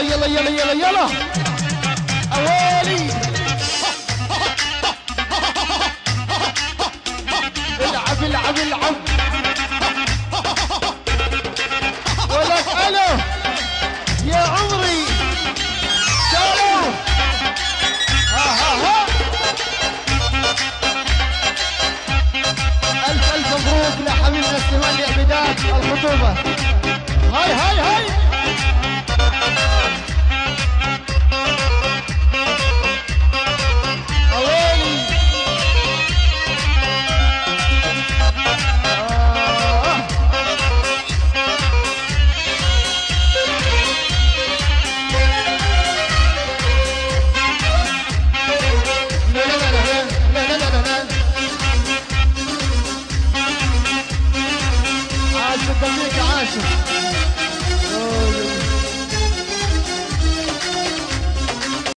يلا يلا يلا يلا يلا اوالي العب العب العب ولك ألو يا عمري. ها ألف ألف مبروك لحبيبنا استهوان لعبدات الخطوبة. هاي هاي. Fica, acho. Oh.